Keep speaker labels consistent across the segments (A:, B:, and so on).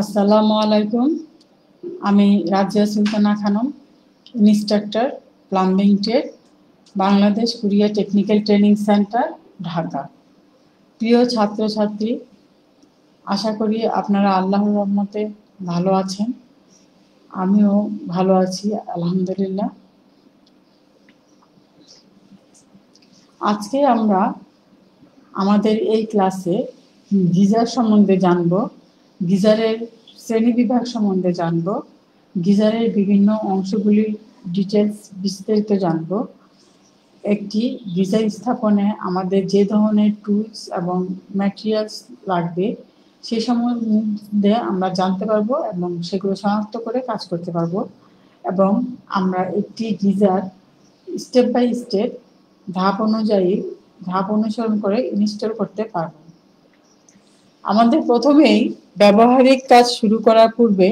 A: আসসালামু আলাইকুম। আমি Razia Sultana Khanam, instructor, plumbing tech Bangladesh Korea technical training centre, Dhaka. প্রিয় ছাত্রছাত্রী, আশা করি আপনারা আল্লাহর রহমতে ভালো আছেন। আমিও ভালো আছি, আলহামদুলিল্লাহ। আজকে আমরা আমাদের এই ক্লাসে গিজার সম্বন্ধে জানব। গিজারের শ্রেণি বিভাগ সম্বন্ধে জানব, গিজারের বিভিন্ন অংশগুলির ডিটেলস বিস্তারিত জানব। একটি গিজার স্থাপনে আমাদের যে ধরনের টুলস এবং ম্যাটেরিয়ালস লাগবে, সে সম্বন্ধে আমরা জানতে পারব এবং সেগুলো শনাক্ত করে কাজ করতে পারব এবং আমরা একটি গিজার স্টেপ বাই স্টেপ ধাপ অনুযায়ী, ধাপ অনুসরণ করে ইনস্টল করতে পারব। আমাদের প্রথমেই ব্যবহারিক কাজ শুরু করার পূর্বে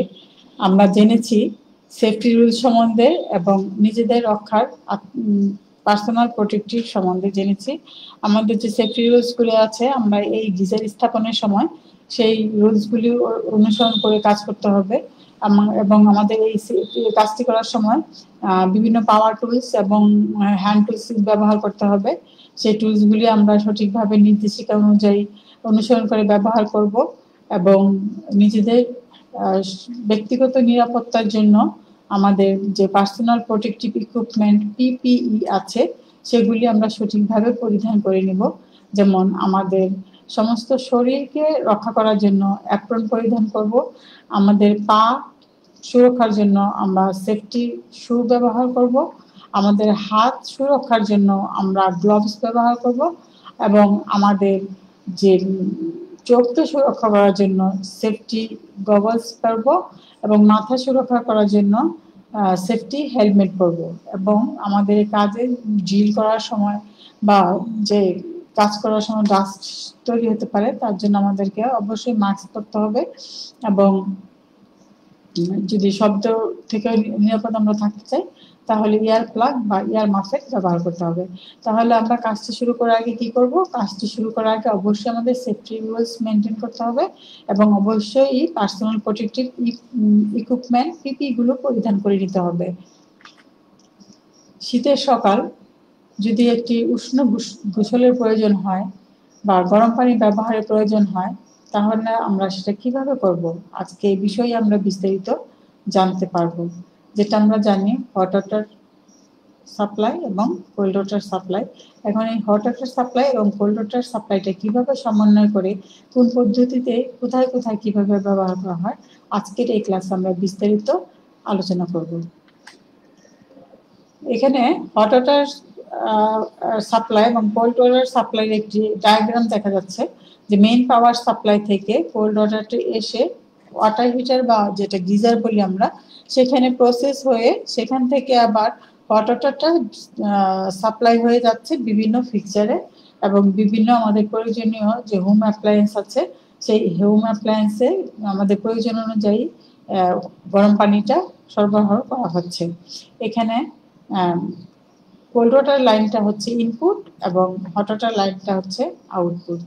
A: আমরা জেনেছি সেফটি রুল সম্বন্ধে এবং নিজেদের রক্ষার পার্সোনাল প্রোটেক্টিভ সম্বন্ধে জেনেছি। আমাদের যে সেফটি রুলসগুলো আছে, আমরা এই গিজার স্থাপনের সময় সেই রুলসগুলি অনুসরণ করে কাজ করতে হবে। এবং আমাদের এই কাজটি করার সময় বিভিন্ন পাওয়ার টুলস এবং হ্যান্ড টুলস ব্যবহার করতে হবে। সেই টুলসগুলি আমরা সঠিকভাবে নির্দেশিকা অনুযায়ী অনুসরণ করে ব্যবহার করব এবং নিজেদের ব্যক্তিগত নিরাপত্তার জন্য আমাদের যে পার্সোনাল প্রোটেক্টিভ ইকুইপমেন্ট পিপিই আছে, সেগুলি আমরা সঠিকভাবে পরিধান করে নিব। যেমন আমাদের সমস্ত শরীরকে রক্ষা করার জন্য অ্যাপ্রন পরিধান করব। আমাদের পা সুরক্ষার জন্য আমরা সেফটি শু ব্যবহার করব। আমাদের হাত সুরক্ষার জন্য আমরা গ্লোভস ব্যবহার করব এবং আমাদের যে চোখকে সুরক্ষা করার জন্য সেফটি গগলস পরব এবং মাথা সুরক্ষা করার জন্য সেফটি হেলমেট পরব এবং আমাদের কাজে জিল করার সময় বা যে কাজ করার সময় ডাস্ট তৈরি হতে পারে, তার জন্য আমাদেরকে অবশ্যই মাস্ক পরতে হবে এবং যদি শব্দ থেকে নিরাপদ আমরা থাকতে চাই, তাহলে ইয়ার প্লাগ বা ইয়ার মাফেট ব্যবহার করতে হবে। তাহলে আমরা কাজটি শুরু করার আগে কি করব? কাজটি শুরু করার আগে অবশ্যই আমাদের সেফটি রুলস মেনটেন করতে হবে এবং অবশ্যই পার্সোনাল প্রোটেক্টিভ ইকুইপমেন্ট পিপি গুলো পরিধান করে নিতে হবে। শীতের সকাল, যদি একটি উষ্ণ গোসলের প্রয়োজন হয় বা গরম পানি ব্যবহারের প্রয়োজন হয় তাহলে আমরা সেটা কীভাবে করব? আজকে এই বিষয়ে আমরা বিস্তারিত জানতে পারব। যেটা আমরা জানি হট ওয়াটার সাপ্লাই এবং কোল্ড ওয়াটার সাপ্লাই এখন এই হট ওয়াটার সাপ্লাই এবং কোল্ড ওয়াটার সাপ্লাইটা কীভাবে সমন্বয় করে, কোন পদ্ধতিতে, কোথায় কোথায় কীভাবে ব্যবহার করা হয়, আজকের এই ক্লাসে আমরা বিস্তারিত আলোচনা করব। এখানে হট ওয়াটার সাপ্লাই এবং কোল্ড ওয়াটার সাপ্লাইয়ের একটি ডায়াগ্রাম দেখা যাচ্ছে। যে মেইন পাওয়ার সাপ্লাই থেকে কোল্ড ওয়াটারটি এসে ওয়াটার হিটার বা যেটা গিজার বলি আমরা, সেখানে প্রসেস হয়ে সেখান থেকে আবার হট ওয়াটারটা সাপ্লাই হয়ে যাচ্ছে বিভিন্ন ফিক্সারে এবং বিভিন্ন আমাদের প্রয়োজনীয় যে হোম অ্যাপ্লায়েন্স আছে, সেই হোম অ্যাপ্লায়েন্সে আমাদের প্রয়োজন অনুযায়ী গরম পানিটা সরবরাহ করা হচ্ছে। এখানে কোল্ড ওয়াটার লাইনটা হচ্ছে ইনপুট এবং হট ওয়াটার লাইনটা হচ্ছে আউটপুট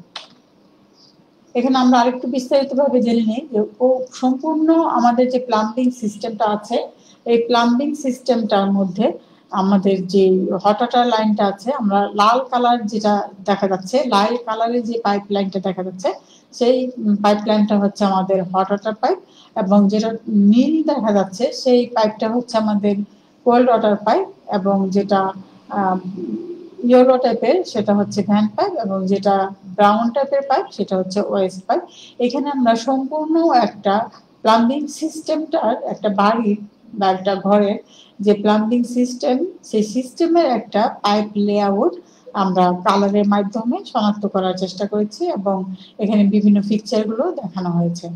A: এখানে আমরা আরেকটু বিস্তারিতভাবে জেনে নিই যে ও সম্পূর্ণ আমাদের যে প্লাম্বিং সিস্টেমটা আছে, এই প্লাম্বিং সিস্টেমটার মধ্যে আমাদের যে হট ওয়াটার লাইনটা আছে, আমরা লাল কালার যেটা দেখা যাচ্ছে, লাল কালারের যে পাইপ লাইনটা দেখা যাচ্ছে, সেই পাইপ লাইনটা হচ্ছে আমাদের হট ওয়াটার পাইপ এবং যেটা নীল দেখা যাচ্ছে, সেই পাইপটা হচ্ছে আমাদের কোল্ড ওয়াটার পাইপ এবং যেটা ইয়োরো টাইপের সেটা হচ্ছে ভ্যান পাইপ এবং যেটা ব্রাউন টাইপের পাইপ সেটা হচ্ছে ওয়েস্ট পাইপ এখানে আমরা সম্পূর্ণ একটা প্লাম্বিং সিস্টেমটার একটা বাড়ির বা একটা ঘরের যে প্লাম্বিং সিস্টেম সেই সিস্টেমের একটা পাইপ লেআউট আমরা কালারের মাধ্যমে শনাক্ত করার চেষ্টা করেছি এবং এখানে বিভিন্ন ফিকচারগুলো দেখানো হয়েছে।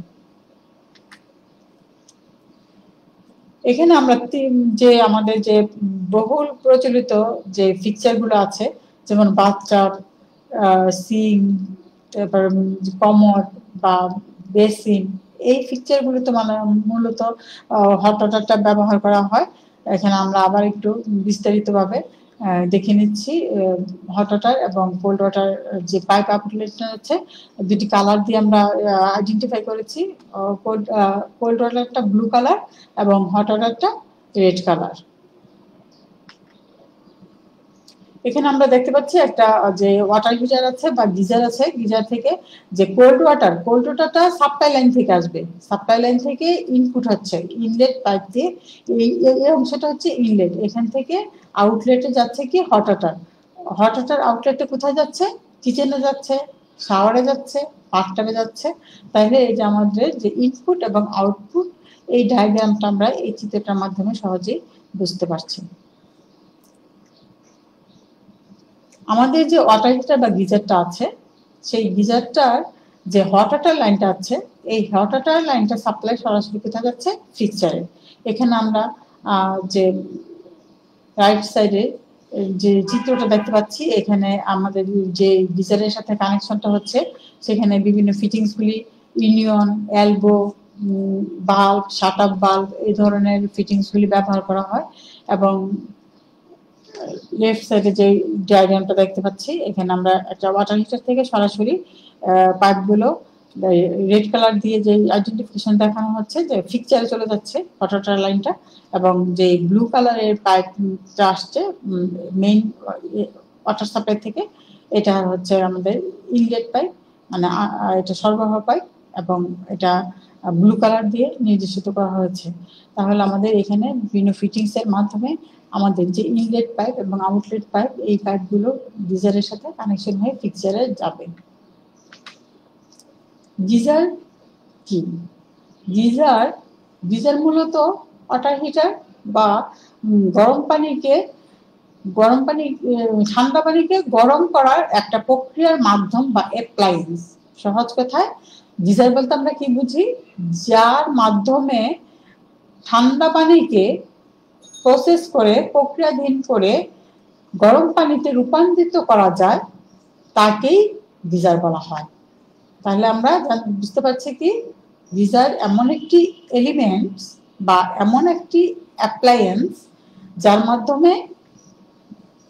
A: এখানে আমরা যে আমাদের যে বহুল প্রচলিত যে ফিকচারগুলো আছে, যেমন বাচ্চার সিং তারপর কমর বা বেসিন, এই ফিকচারগুলো তো মানে মূলত হট ওয়াটারটা ব্যবহার করা হয়। এখানে আমরা আবার একটু বিস্তারিতভাবে দেখে নিচ্ছি হট ওয়াটার এবং কোল্ড ওয়াটার যে পাইপ আউটলেট আছে, দুটি কালার দিয়ে আমরা আইডেন্টিফাই করেছি। কোল্ড ওয়াটারটা ব্লু কালার এবং হট ওয়াটারটা রেড কালার এখানে আমরা দেখতে পাচ্ছি একটা যে ওয়াটার গিজার আছে বা গিজার আছে, গিজার থেকে যে কোল্ড ওয়াটার কোল্ড ওয়াটারটা সাপ্লাই লাইন থেকে আসবে। সাপ্লাই লাইন থেকে ইনপুট হচ্ছে ইনলেট পাইপ দিয়ে। এই অংশটা হচ্ছে ইনলেট এখান থেকে আউটলেটে যাচ্ছে কি হট ওয়াটার হট ওয়াটার আউটলেটে কোথায় যাচ্ছে? কিচেনে যাচ্ছে শাওয়ারে যাচ্ছে বাথটাবে যাচ্ছে। তাহলে এই যে আমাদের যে ইনপুট এবং আউটপুট এই ডায়াগ্রামটা আমরা এই চিত্রটার মাধ্যমে সহজেই বুঝতে পারছি। আমাদের যে ওয়াটার হিটার বা গিজারটা আছে, সেই গিজারটার যে হট ওয়াটার লাইনটা আছে, এই হট ওয়াটার লাইনটা সাপ্লাই সরাসরি কোথায় যাচ্ছে? ফিক্সারে এখানে আমরা যে রাইট সাইডে যে চিত্রটা দেখতে পাচ্ছি, এখানে আমাদের যে গিজারের সাথে কানেকশনটা হচ্ছে, সেখানে বিভিন্ন ফিটিংসগুলি ইউনিয়ন এলবো বাল্ব শাট আপ বাল্ব এই ধরনের ফিটিংসগুলি ব্যবহার করা হয় এবং লেফট সাইডে যে ডায়াগ্রামটা দেখতে পাচ্ছি, এখানে আমরা একটা ওয়াটার হিটার থেকে সরাসরি পাইপগুলো রেড কালার দিয়ে যে আইডেন্টিফিকেশন দেখানো হচ্ছে, যে ফিকচারে চলে যাচ্ছে ওয়াটার লাইনটা এবং যে ব্লু কালারের পাইপটা আসছে মেইন ওয়াটার সাপ্লাই থেকে, এটা হচ্ছে আমাদের ইনলেট পাইপ মানে এটা সরবরাহ পাইপ এবং এটা ব্লু কালার দিয়ে নির্দেশিত করা হয়েছে। তাহলে আমাদের এখানে বিভিন্ন ফিটিংসের মাধ্যমে আমাদের যে ইনলেট পাইপ এবং আউটলেট পাইপ, এই পাইপগুলো গিজারের সাথে কানেকশন হয়ে ফিক্সারে যাবে। গিজার কি? গিজার গিজার মূলত ওয়াটার হিটার বা গরম পানিকে, গরম পানি ঠান্ডা পানিকে গরম করার একটা প্রক্রিয়ার মাধ্যম বা অ্যাপ্লায়েন্স সহজ কথায়, গিজার বলতে আমরা কি বুঝি? যার মাধ্যমে ঠান্ডা পানিকে প্রসেস করে, প্রক্রিয়াধীন করে গরম পানিতে রূপান্তরিত করা যায়, তাকেই গিজার বলা হয়। তাহলে আমরা বুঝতে পারছি কি? গিজার এমন একটি এলিমেন্টস বা এমন একটি অ্যাপ্লায়েন্স যার মাধ্যমে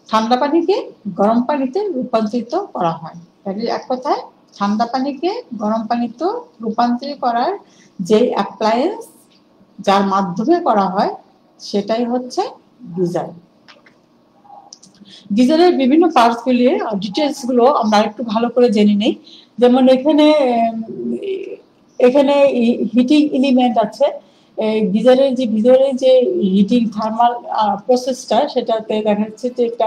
A: ঠান্ডা পানিকে গরম পানিতে রূপান্তরিত করা হয়। তাহলে এক কথায় ঠান্ডা পানিকে গরম পানিতে রূপান্তরিত করার যে অ্যাপ্লায়েন্স যার মাধ্যমে করা হয় সেটাই হচ্ছে গিজার গিজারের বিভিন্ন পার্টস গুলি ডিটেলসগুলো আমরা একটু ভালো করে জেনে নেই। যেমন এখানে এখানে হিটিং এলিমেন্ট আছে। গিজারের যে ভিতরে যে হিটিং থার্মাল প্রসেসটা সেটাতে দেখা যাচ্ছে যে একটা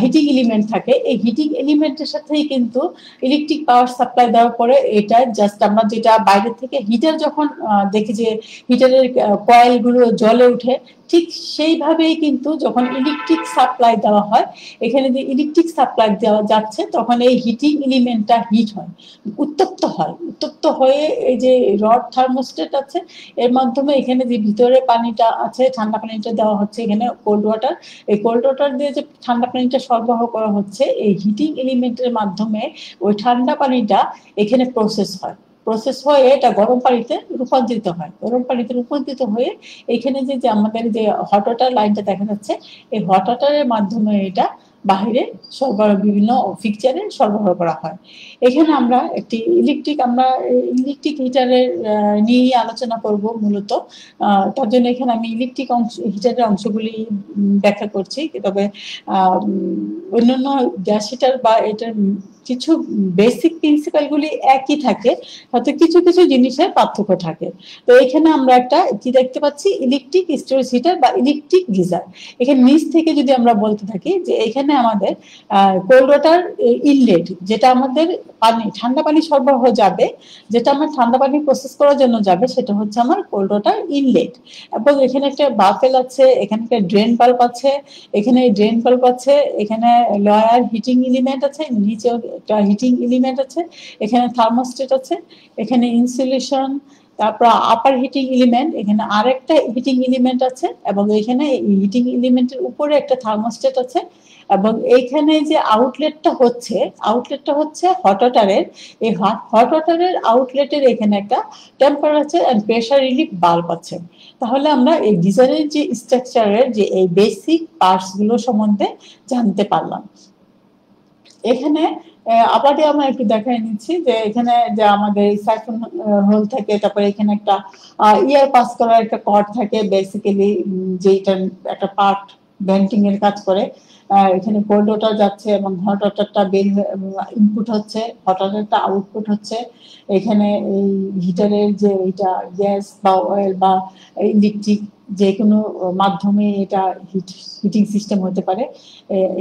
A: হিটিং এলিমেন্ট থাকে। এই হিটিং এলিমেন্টের সাথেই কিন্তু ইলেকট্রিক পাওয়ার সাপ্লাই দেওয়ার পরে এটা জাস্ট আমরা যেটা বাইরে থেকে হিটার যখন দেখি যে হিটারের কয়েলগুলো জ্বলে উঠে ঠিক সেইভাবেই কিন্তু যখন ইলেকট্রিক সাপ্লাই দেওয়া হয়, এখানে যে ইলেকট্রিক সাপ্লাই দেওয়া যাচ্ছে, তখন এই হিটিং এলিমেন্টটা হিট হয়, উত্তপ্ত হয়। উত্তপ্ত হয়ে এই যে রড থার্মোস্টেট আছে, এর মাধ্যমে এখানে যে ভিতরে পানিটা আছে, ঠান্ডা পানিটা দেওয়া হচ্ছে এখানে কোল্ড ওয়াটার এই কোল্ড ওয়াটার দিয়ে যে ঠান্ডা পানিটা সরবরাহ করা হচ্ছে, এই হিটিং এলিমেন্টের মাধ্যমে ওই ঠান্ডা পানিটা এখানে প্রসেস হয়। প্রসেস হয়ে এটা গরম পানিতে রূপান্তরিত হয়। গরম পানিতে রূপান্তরিত হয়ে এখানে যে যে আমাদের যে হট ওয়াটার লাইনটা দেখা যাচ্ছে, এই হট ওয়াটারের মাধ্যমে এটা বাইরে সরবরাহ, বিভিন্ন ফিকচারে সরবরাহ করা হয়। এখানে আমরা একটি ইলেকট্রিক আমরা ইলেকট্রিক হিটারের নিয়ে আলোচনা করব মূলত। তার জন্য এখানে আমি ইলেকট্রিক অংশ হিটারের অংশগুলি ব্যাখ্যা করছি। তবে অন্যান্য গ্যাস হিটার বা এটার কিছু বেসিক প্রিন্সিপালগুলি একই থাকে, হয়তো কিছু কিছু জিনিসের পার্থক্য থাকে। তো এখানে আমরা একটা কি দেখতে পাচ্ছি? ইলেকট্রিক স্টোরেজ হিটার বা ইলেকট্রিক গিজার এখানে নিচ থেকে যদি আমরা বলতে থাকি যে এখানে আমাদের কোল্ড ওয়াটার ইনলেট যেটা আমাদের পানি, ঠান্ডা পানি সরবরাহ যাবে, যেটা আমার ঠান্ডা পানি প্রসেস করার জন্য যাবে, সেটা হচ্ছে আমার কোল্ড ওয়াটার ইনলেট এবং এখানে একটা বাফেল আছে, এখানে একটা ড্রেন পাল্প আছে, এখানে ড্রেন পাল্প আছে, এখানে লয়ার হিটিং এলিমেন্ট আছে নিচে একটা হিটিং এলিমেন্ট আছে, এখানে থার্মোস্টেট আছে, এখানে ইনসুলেশন তারপর আপার হিটিং এলিমেন্ট এখানে আরেকটা হিটিং এলিমেন্ট আছে এবং এখানে হিটিং এলিমেন্টের উপরে একটা থার্মোস্টেট আছে এবং এইখানে যে আউটলেটটা হচ্ছে আউটলেটটা হচ্ছে হট ওয়াটারের এই হট ওয়াটারের আউটলেটের এখানে একটা টেম্পারেচার অ্যান্ড প্রেশার রিলিফ বাল্ব আছে। তাহলে আমরা এই গিজারের যে স্ট্রাকচারের যে এই বেসিক পার্টসগুলো সম্বন্ধে জানতে পারলাম। এখানে আবার আমরা একটু দেখাই নিচ্ছি যে এখানে যে আমাদের সাইফন হোল থাকে, তারপরে এখানে একটা ইয়ার পাস করার একটা কর্ড থাকে বেসিক্যালি যেটা একটা পার্ট ভেন্টিং এর কাজ করে। এখানে কোল্ড ওয়াটার যাচ্ছে এবং হট ওয়াটারটা বের ইনপুট হচ্ছে হট ওয়াটারটা আউটপুট হচ্ছে। এখানে এই হিটারের যে এটা গ্যাস বা অয়েল বা ইলেকট্রিক যে কোনো মাধ্যমে এটা হিটিং সিস্টেম হতে পারে।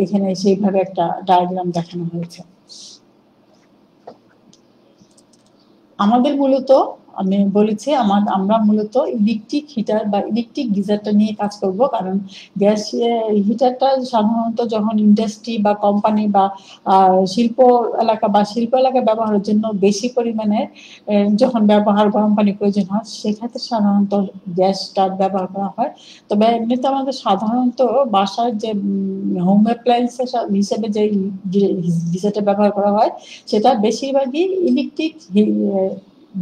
A: এখানে সেইভাবে একটা ডায়াগ্রাম দেখানো হয়েছে। আমাদের মূলত আমি বলেছি আমার, আমরা মূলত ইলেকট্রিক হিটার বা ইলেকট্রিক গিজারটা নিয়ে কাজ করব, কারণ গ্যাস হিটারটা সাধারণত যখন ইন্ডাস্ট্রি বা কোম্পানি বা শিল্প এলাকা বা শিল্প এলাকা ব্যবহারের জন্য বেশি পরিমাণে যখন ব্যবহার গরম পানি প্রয়োজন হয়, সেক্ষেত্রে সাধারণত গ্যাসটা ব্যবহার করা হয়। তবে এমনিতে আমাদের সাধারণত বাসার যে হোম অ্যাপ্লায়েন্স হিসেবে যে গিজারটা ব্যবহার করা হয়, সেটা বেশিরভাগই ইলেকট্রিক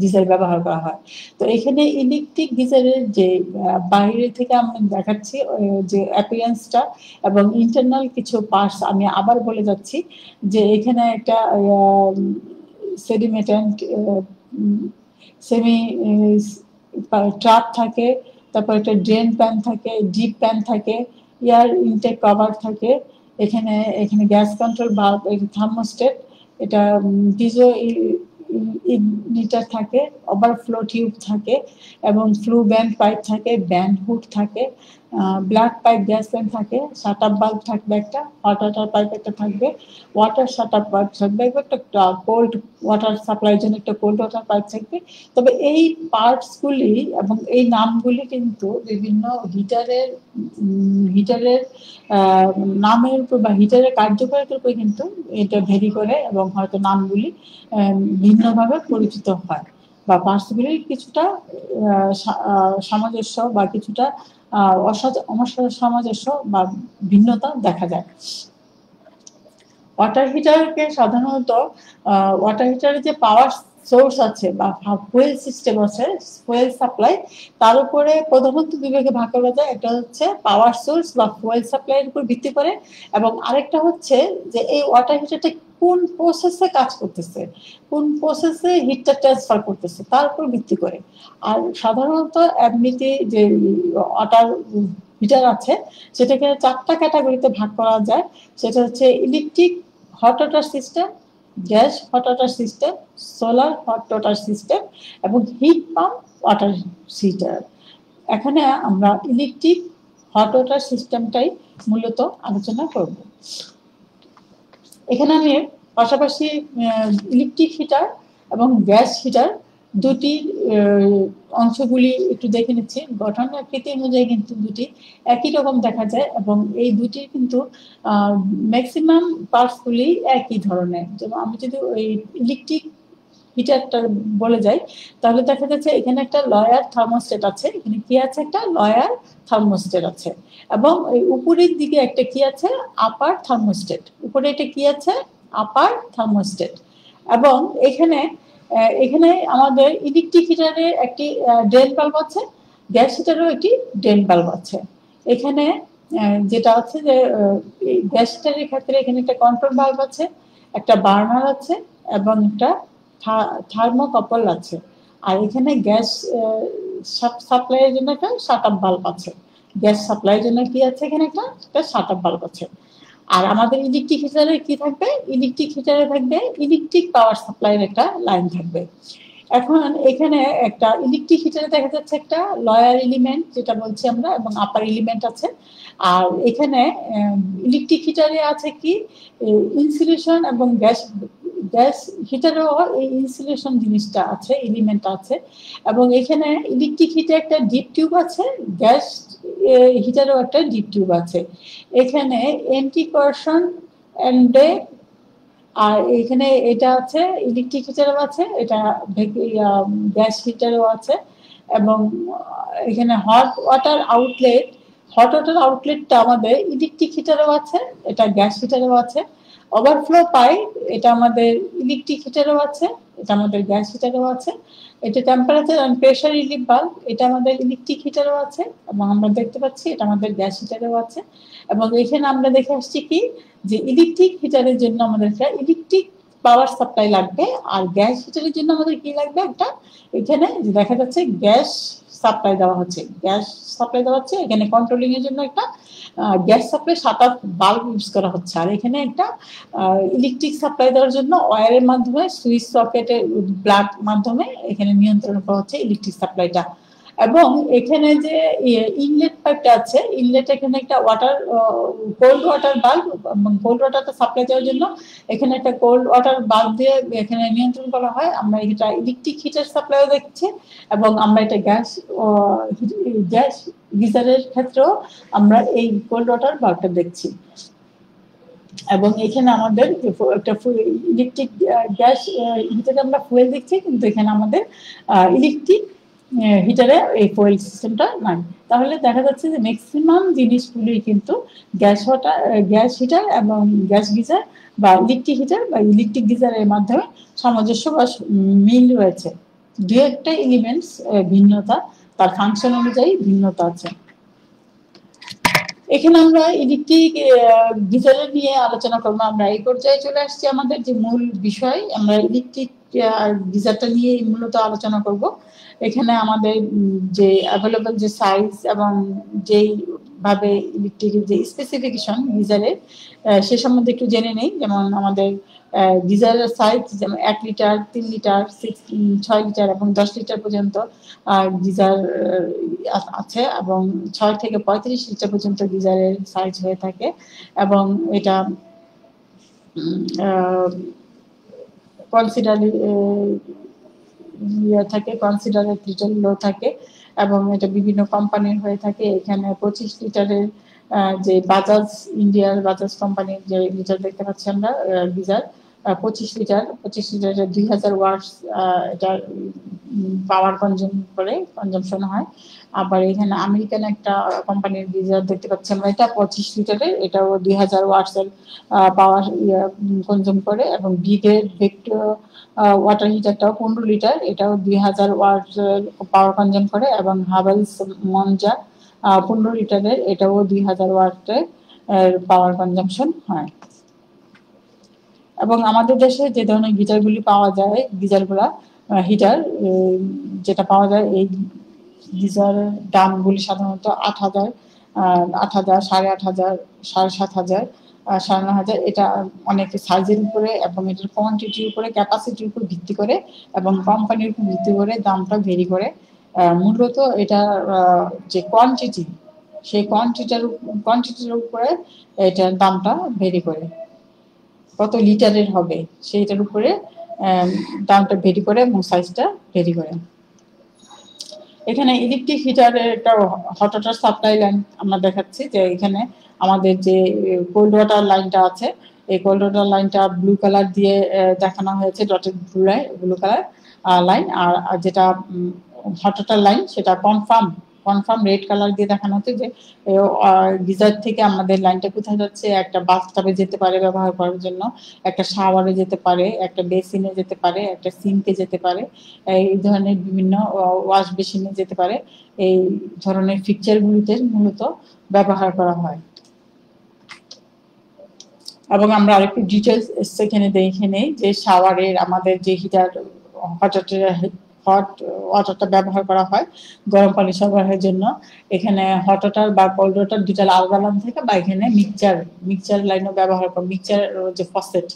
A: গিজার ব্যবহার করা হয়। তো এখানে ইলেকট্রিক গিজারের যে বাইরে থেকে আমি দেখাচ্ছি যে অ্যাপিয়ান্সটা এবং ইন্টারনাল কিছু পার্টস আমি আবার বলে যাচ্ছি যে এখানে একটা সেডিমেটেন্ট সেমি ট্রাপ থাকে, তারপর একটা ড্রেন প্যান থাকে ডিপ প্যান থাকে এয়ার ইনটেক কভার থাকে, এখানে এখানে গ্যাস কন্ট্রোল বা থার্মোস্টেট এটা ডিজো লিটার থাকে ওভারফ্লো টিউব থাকে এবং ফ্লু ব্যান্ড পাইপ থাকে ব্যান্ড হুড থাকে ব্ল্যাক পাইপ গ্যাস লাইন থাকে শাট আপ বাল্ব থাকবে একটা হট ওয়াটার পাইপ একটা থাকবে ওয়াটার শাট আপ পাইপ থাকবে একটা কোল্ড ওয়াটার সাপ্লাইয়ের জন্য একটা কোল্ড ওয়াটার পাইপ থাকবে। তবে এই পার্টসগুলি এবং এই নামগুলি কিন্তু বিভিন্ন হিটারের হিটারের নামের উপর বা হিটারের কার্যকারিতার উপর কিন্তু এটা ভেরি করে এবং হয়তো নামগুলি ভিন্নভাবে পরিচিত হয়। বা পার্টসগুলি কিছুটা সামঞ্জস্য বা কিছুটা অসামঞ্জস্য বা ভিন্নতা দেখা যায়। ওয়াটার হিটারকে সাধারণত ওয়াটার হিটারের যে পাওয়ার সোর্স আছে বা ফুয়েল সিস্টেম আছে ফুয়েল সাপ্লাই তার উপরে প্রধানত বিভাগে ভাগ করা যায়। একটা হচ্ছে পাওয়ার সোর্স বা ফুয়েল সাপ্লাইয়ের উপর ভিত্তি করে এবং আরেকটা হচ্ছে যে এই ওয়াটার হিটারটা কোন প্রসেসে কাজ করতেছে, কোন প্রসেসে হিটটা ট্রান্সফার করতেছে তার উপর ভিত্তি করে। আর সাধারণত এমনিতে যে ওয়াটার হিটার আছে, সেটাকে চারটা ক্যাটাগরিতে ভাগ করা যায়। সেটা হচ্ছে electric hot water system gas hot water system solar hot water system এবং হিট পাম্প ওয়াটার হিটার এখানে আমরা ইলেকট্রিক হট ওয়াটার সিস্টেমটাই মূলত আলোচনা করব। এখানে আমি পাশাপাশি ইলেকট্রিক হিটার এবং গ্যাস হিটার দুটি অংশগুলি একটু দেখে নিচ্ছি। গঠন আকৃতি অনুযায়ী কিন্তু দুটি একই রকম দেখা যায় এবং এই দুটি কিন্তু ম্যাক্সিমাম পার্টসগুলি একই ধরনের। যেমন আমি যদি ওই ইলেকট্রিক হিটারটা বলে যাই, তাহলে দেখা যাচ্ছে এখানে একটা লয়ার থার্মোস্টেট আছে, এখানে কি আছে একটা? লয়ার থার্মোস্টেট আছে। এবং উপরের দিকে একটা কি আছে? আপার থার্মোস্টেট উপরে এটা কি আছে? আপার থার্মোস্টেট এবং এখানে এখানে আমাদের ইলেকট্রিক হিটারে একটি ড্রেন বাল্ব আছে গ্যাস হিটারেও একটি ড্রেন বাল্ব আছে। এখানে যেটা আছে যে গ্যাস হিটারের ক্ষেত্রে এখানে একটা কন্ট্রোল বাল্ব আছে, একটা বার্নার আছে, এবং একটা থার্মোকপল আছে। আর এখানে গ্যাস সাপ্লাইয়ের জন্য একটা শাট আপ বাল্ব আছে। গ্যাস সাপ্লাইয়ের জন্য কি আছে এখানে একটা? শাট আপ বাল্ব আছে। আর আমাদের ইলেকট্রিক হিটারে কি থাকবে? ইলেকট্রিক হিটারে থাকবে ইলেকট্রিক পাওয়ার সাপ্লাইয়ের একটা লাইন থাকবে। এখন এখানে একটা ইলেকট্রিক হিটারে দেখা যাচ্ছে একটা লয়ার এলিমেন্ট, যেটা বলছি আমরা, এবং আপার এলিমেন্ট আছে। আর এখানে ইলেকট্রিক হিটারে আছে কি? ইনসুলেশন এবং গ্যাস গ্যাস হিটারেও এই ইনসুলেশন জিনিসটা আছে এলিমেন্ট আছে। এবং এখানে ইলেকট্রিক হিটে একটা ডিপ টিউব আছে, গ্যাস হিটারেও একটা ডিপ টিউব আছে। এখানে এন্টি এন্টিকর্শন অ্যান্ড আর এখানে এটা আছে ইলেকট্রিক হিটারও আছে, এটা গ্যাস হিটারও আছে। এবং, এখানে hot water outlet hot water আউটলেটটা আমাদের ইলেকট্রিক হিটারও আছে, এটা গ্যাস হিটারও আছে। ওভারফ্লো পাই, এটা আমাদের ইলেকট্রিক হিটারও আছে, এটা আমাদের গ্যাস হিটারও আছে, এটা টেম্পারেচার অ্যান্ড প্রেশার রিলিফ বাল্ব এটা আমাদের ইলেকট্রিক হিটারও আছে, এবং আমরা দেখতে পাচ্ছি এটা আমাদের গ্যাস হিটারও আছে, এবং এখানে আমরা দেখে আসছি কি, যে ইলেকট্রিক হিটারের জন্য আমাদের একটা ইলেকট্রিক পাওয়ার সাপ্লাই লাগবে, আর গ্যাস হিটারের জন্য আমাদের কি লাগবে একটা, এখানে দেখা যাচ্ছে গ্যাস সাপ্লাই দেওয়া হচ্ছে। গ্যাস সাপ্লাই দেওয়া হচ্ছে। এখানে কন্ট্রোলিং এর জন্য একটা গ্যাস সাপ্লাই সাত আট বাল্ব ইউজ করা হচ্ছে। আর এখানে একটা ইলেকট্রিক সাপ্লাই দেওয়ার জন্য ওয়ারের মাধ্যমে সুইচ সকেটের ব্লাক মাধ্যমে এখানে নিয়ন্ত্রণ করা হচ্ছে ইলেকট্রিক সাপ্লাইটা এবং এখানে যে ইনলেট পাইপটা আছে ইনলেট এখানে একটা ওয়াটার কোল্ড ওয়াটার বাল্ব কোল্ড ওয়াটারটা সাপ্লাই দেওয়ার জন্য এখানে একটা কোল্ড ওয়াটার বাল্ব দিয়ে এখানে নিয়ন্ত্রণ করা হয়। আমরা এটা ইলেকট্রিক হিটার সাপ্লাইও দেখছি এবং আমরা এটা গ্যাস গ্যাস গিজারের ক্ষেত্রেও আমরা এই কোল্ড ওয়াটার বাল্বটা দেখছি। এবং এখানে আমাদের একটা ইলেকট্রিক গ্যাস হিটারে আমরা ফুয়েল দেখছি, কিন্তু এখানে আমাদের ইলেকট্রিক হিটারে এই ফুয়েল সিস্টেমটা নাই তাহলে দেখা যাচ্ছে যে ম্যাক্সিমাম জিনিসগুলি কিন্তু গ্যাস ওয়াটার গ্যাস হিটার এবং গ্যাস গিজার বা ইলেকট্রিক হিটার বা ইলেকট্রিক গিজারের মাধ্যমে সামঞ্জস্য বা মিল রয়েছে। দু একটা এলিমেন্টস ভিন্নতা, তার ফাংশন অনুযায়ী ভিন্নতা আছে। এখানে আমরা ইলেকট্রিক গিজারের নিয়ে আলোচনা করব। আমরা এই পর্যায়ে চলে আসছি আমাদের যে মূল বিষয়। আমরা ইলেকট্রিক গিজারটা নিয়ে মূলত আলোচনা করব। এখানে আমাদের যে অ্যাভেলেবল যে সাইজ এবং যেই ভাবে ইলেকট্রিক যে স্পেসিফিকেশন গিজারের সে সম্বন্ধে একটু জেনে নেই। যেমন আমাদের গিজারের সাইজ যেমন এক লিটার তিন লিটার সিক্স ছয় লিটার এবং দশ লিটার পর্যন্ত গিজার আছে এবং ছয় থেকে পঁয়ত্রিশ লিটার পর্যন্ত গিজারের সাইজ হয়ে থাকে এবং এটা কনসিডার ইয়ে থাকে কনসিডারের লিটার লো থাকে এবং এটা বিভিন্ন কোম্পানির হয়ে থাকে। এখানে পঁচিশ লিটারের যে বাজাজ ইন্ডিয়ার বাজাজ কোম্পানির যে লিটার দেখতে পাচ্ছি আমরা গিজার পঁচিশ লিটার পঁচিশ লিটার দুই হাজার ওয়াটস এটা পাওয়ার কনজিউম করে কনজামশন হয়। আবার এখানে আমেরিকান একটা কোম্পানির গিজার দেখতে পাচ্ছি আমরা, এটা পঁচিশ লিটারের, এটাও দুই হাজার ওয়াটস এর পাওয়ার কনজিউম করে এবং বিগের ভেক্টর ওয়াটার হিটারটাও পনেরো লিটার, এটাও দুই হাজার ওয়াট পাওয়ার কনজিউম করে এবং হাভেলস মঞ্জা পনেরো লিটারের, এটাও দুই হাজার ওয়াটের পাওয়ার কনজামশন হয়। এবং আমাদের দেশে যে ধরনের গিটারগুলি পাওয়া যায়, গিজারগুলা হিটার যেটা পাওয়া যায়, এই গিজারের দামগুলি সাধারণত আট হাজার আট হাজার, সাড়ে আট হাজার, সাড়ে সাত হাজার সাড়ে ন হাজার। এটা অনেক সাইজের উপরে এবং এটার কোয়ান্টিটির উপরে ক্যাপাসিটির উপর ভিত্তি করে এবং কোম্পানির উপর ভিত্তি করে দামটা ভেরি করে। মূলত এটা যে কোয়ান্টিটি সেই কোয়ান্টিটির কোয়ান্টিটির উপরে এটার দামটা ভেরি করে। কত লিটারের হবে সেইটার উপরে দামটা ভেরি করে এবং সাইজটা ভেরি করে। এখানে ইলেকট্রিক হিটারের একটা হট ওয়াটার সাপ্লাই লাইন আমরা দেখাচ্ছি যে এখানে আমাদের যে কোল্ড ওয়াটার লাইনটা আছে, এই কোল্ড ওয়াটার লাইনটা ব্লু কালার দিয়ে দেখানো হয়েছে dotted blue line blue colour line আর যেটা হট ওয়াটার লাইন সেটা কনফার্ম কনফার্ম রেড কালার দিয়ে দেখানো হচ্ছে যে গিজার থেকে আমাদের লাইনটা কোথায় যাচ্ছে? একটা বাথটাবে যেতে পারে ব্যবহার করার জন্য, একটা শাওয়ারে যেতে পারে, একটা বেসিনে যেতে পারে, একটা সিঙ্কে যেতে পারে, এই ধরনের বিভিন্ন ওয়াশ বেসিনে যেতে পারে। এই ধরনের ফিকচারগুলিতে মূলত ব্যবহার করা হয়। এবং আমরা আরেকটু ডিটেলস সেখানে দেখে নেই যে শাওয়ারের আমাদের যে হিটার হঠাৎ হট ওয়াটারটা ব্যবহার করা হয় গরম পানি সরবরাহের জন্য। এখানে হট ওয়াটার বা কোল্ড ওয়াটার দুটা আলাদা আলাদা থাকে বা এখানে মিক্সচার মিক্সচার লাইনও ব্যবহার করা মিক্সচার যে ফসেট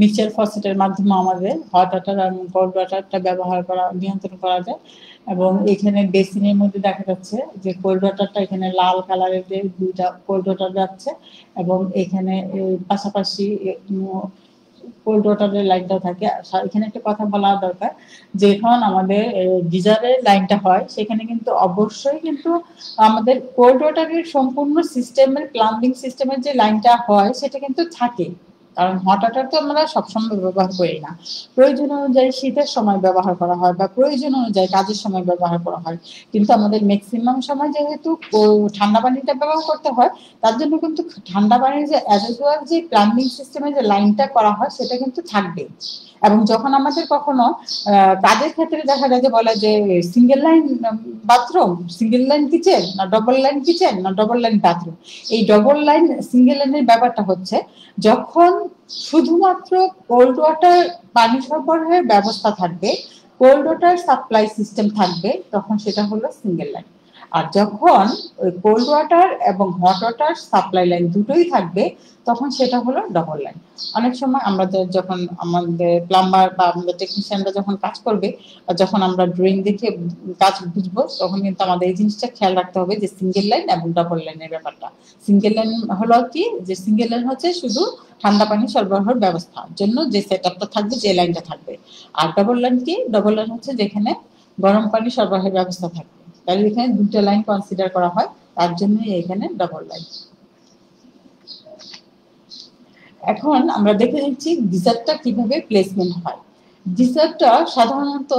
A: মিক্সচার ফসেটের মাধ্যমে আমাদের হট ওয়াটার এবং কোল্ড ওয়াটারটা ব্যবহার করা, নিয়ন্ত্রণ করা যায়। এবং এখানে বেসিনের মধ্যে দেখা যাচ্ছে যে কোল্ড ওয়াটারটা এখানে লাল কালারের যে দুইটা কোল্ড ওয়াটার যাচ্ছে এবং এখানে পাশাপাশি কোল্ড ওয়াটারের লাইনটা থাকে। এখানে একটা কথা বলা দরকার যেখন আমাদের গিজারের লাইনটা হয়, সেখানে কিন্তু অবশ্যই কিন্তু আমাদের কোল্ড ওয়াটারের সম্পূর্ণ সিস্টেমের প্লাম্বিং সিস্টেমের যে লাইনটা হয়, সেটা কিন্তু থাকে। কারণ হট ওয়াটার তো আমরা সবসময় ব্যবহার করি না। প্রয়োজন অনুযায়ী শীতের সময় ব্যবহার করা হয় বা প্রয়োজন অনুযায়ী কাজের সময় ব্যবহার করা হয়। কিন্তু আমাদের ম্যাক্সিমাম সময় যেহেতু ঠান্ডা পানিটা ব্যবহার করতে হয়, তার জন্য কিন্তু ঠান্ডা পানির যে অ্যাজ যে প্লাম্বিং সিস্টেমে যে লাইনটা করা হয়, সেটা কিন্তু থাকবে এবং যখন আমাদের কখনো কাজের ক্ষেত্রে দেখা যায় যে বলে যে single line bathroom single line kitchen না ডবল লাইন কিচেন না ডবল লাইন বাথরুম এই ডবল লাইন সিঙ্গেল লাইনের ব্যাপারটা হচ্ছে, যখন শুধুমাত্র কোল্ড ওয়াটার পানি সরবরাহের ব্যবস্থা থাকবে কোল্ড ওয়াটার সাপ্লাই সিস্টেম থাকবে, তখন সেটা হলো সিঙ্গেল লাইন আর যখন ওই কোল্ড ওয়াটার এবং হট ওয়াটার সাপ্লাই লাইন দুটোই থাকবে, তখন সেটা হলো ডবল লাইন অনেক সময় আমরা যখন আমাদের প্লাম্বার বা আমাদের টেকনিশিয়ানরা যখন কাজ করবে যখন আমরা ড্রয়িং দেখে কাজ বুঝব, তখন কিন্তু আমাদের এই জিনিসটা খেয়াল রাখতে হবে যে সিঙ্গেল লাইন এবং ডবল লাইনের ব্যাপারটা। সিঙ্গেল লাইন হলো কি? যে সিঙ্গেল লাইন হচ্ছে শুধু ঠান্ডা পানি সরবরাহের ব্যবস্থার জন্য যে সেট আপটা থাকবে, যে লাইনটা থাকবে। আর ডবল লাইন কি? ডবল লাইন হচ্ছে যেখানে গরম পানি সরবরাহের ব্যবস্থা থাকবে। তাহলে এখানে লাইন কনসিডার করা হয়, তার এখানে ডবল লাইন এখন আমরা দেখে নিচ্ছি কীভাবে প্লেসমেন্ট হয়। গিজারটা সাধারণত